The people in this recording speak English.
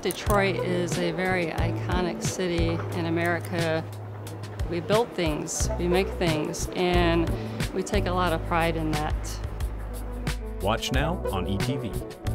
Detroit is a very iconic city in America. We build things, we make things, and we take a lot of pride in that. Watch now on ETV.